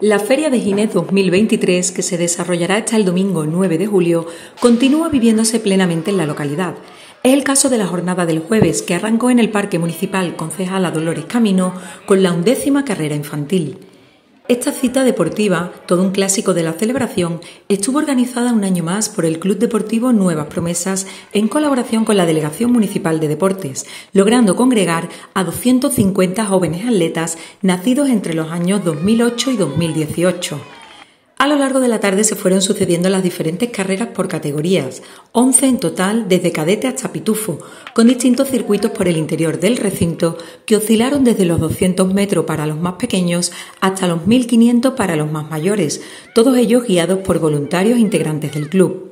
La Feria de Ginés 2023, que se desarrollará hasta el domingo 9 de julio, continúa viviéndose plenamente en la localidad. Es el caso de la jornada del jueves, que arrancó en el Parque Municipal Concejala Dolores Camino con la undécima carrera infantil. Esta cita deportiva, todo un clásico de la celebración, estuvo organizada un año más por el Club Deportivo Nuevas Promesas en colaboración con la Delegación Municipal de Deportes, logrando congregar a 250 jóvenes atletas nacidos entre los años 2008 y 2018. A lo largo de la tarde se fueron sucediendo las diferentes carreras por categorías, 11 en total desde cadete hasta pitufo, con distintos circuitos por el interior del recinto que oscilaron desde los 200 metros para los más pequeños hasta los 1500 para los más mayores, todos ellos guiados por voluntarios integrantes del club.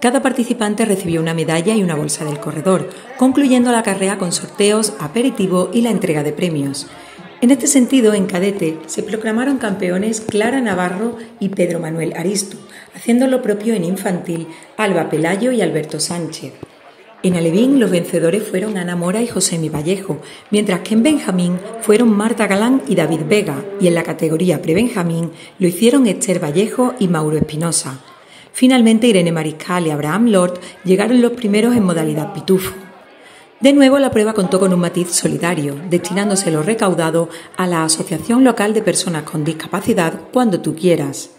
Cada participante recibió una medalla y una bolsa del corredor, concluyendo la carrera con sorteos, aperitivo y la entrega de premios. En este sentido, en cadete se proclamaron campeones Clara Navarro y Pedro Manuel Aristo, haciendo lo propio en infantil Alba Pelayo y Alberto Sánchez. En Alevín los vencedores fueron Ana Mora y José Mi Vallejo, mientras que en Benjamín fueron Marta Galán y David Vega, y en la categoría pre-Benjamín lo hicieron Esther Vallejo y Mauro Espinosa. Finalmente Irene Mariscal y Abraham Lord llegaron los primeros en modalidad pitufo. De nuevo, la prueba contó con un matiz solidario, destinándose lo recaudado a la Asociación Local de Personas con Discapacidad Cuando tú quieras.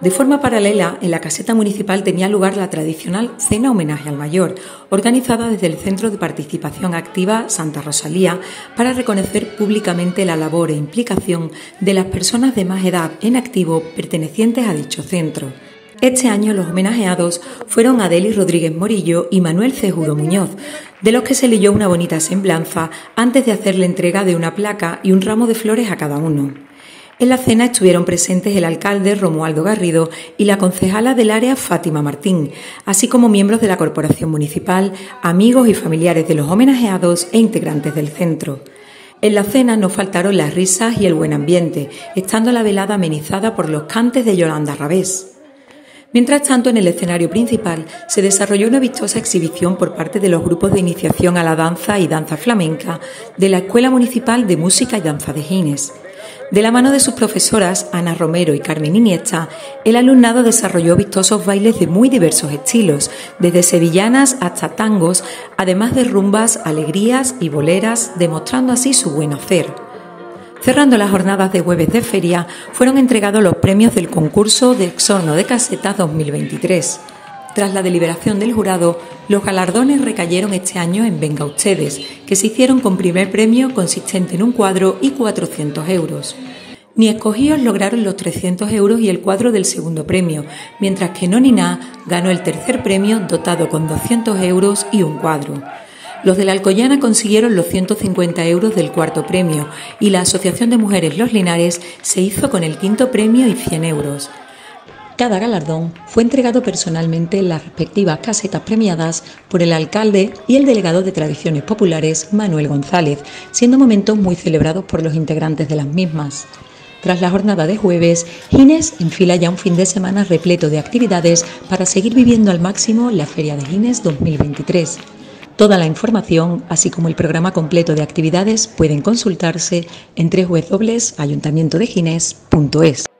De forma paralela, en la caseta municipal tenía lugar la tradicional cena homenaje al mayor, organizada desde el Centro de Participación Activa Santa Rosalía para reconocer públicamente la labor e implicación de las personas de más edad en activo pertenecientes a dicho centro. Este año los homenajeados fueron Adelis Rodríguez Morillo y Manuel Cejudo Muñoz, de los que se leyó una bonita semblanza antes de hacerle entrega de una placa y un ramo de flores a cada uno. En la cena estuvieron presentes el alcalde Romualdo Garrido y la concejala del área Fátima Martín, así como miembros de la corporación municipal, amigos y familiares de los homenajeados e integrantes del centro. En la cena no faltaron las risas y el buen ambiente, estando la velada amenizada por los cantes de Yolanda Rabés. Mientras tanto, en el escenario principal se desarrolló una vistosa exhibición por parte de los grupos de iniciación a la danza y danza flamenca de la Escuela Municipal de Música y Danza de Gines. De la mano de sus profesoras Ana Romero y Carmen Iniesta, el alumnado desarrolló vistosos bailes de muy diversos estilos, desde sevillanas hasta tangos, además de rumbas, alegrías y boleras, demostrando así su buen hacer. Cerrando las jornadas de jueves de feria, fueron entregados los premios del concurso de Exorno de Casetas 2023. Tras la deliberación del jurado, los galardones recayeron este año en Venga Ustedes, que se hicieron con primer premio consistente en un cuadro y 400 euros. Ni escogidos lograron los 300 euros y el cuadro del segundo premio, mientras que Nonina ganó el tercer premio dotado con 200 euros y un cuadro. Los de la Alcoyana consiguieron los 150 euros del cuarto premio y la Asociación de Mujeres Los Linares se hizo con el quinto premio y 100 euros. Cada galardón fue entregado personalmente en las respectivas casetas premiadas por el alcalde y el delegado de Tradiciones Populares, Manuel González, siendo momentos muy celebrados por los integrantes de las mismas. Tras la jornada de jueves, Gines enfila ya un fin de semana repleto de actividades para seguir viviendo al máximo la Feria de Gines 2023. Toda la información, así como el programa completo de actividades, pueden consultarse en www.ayuntamientodegines.es.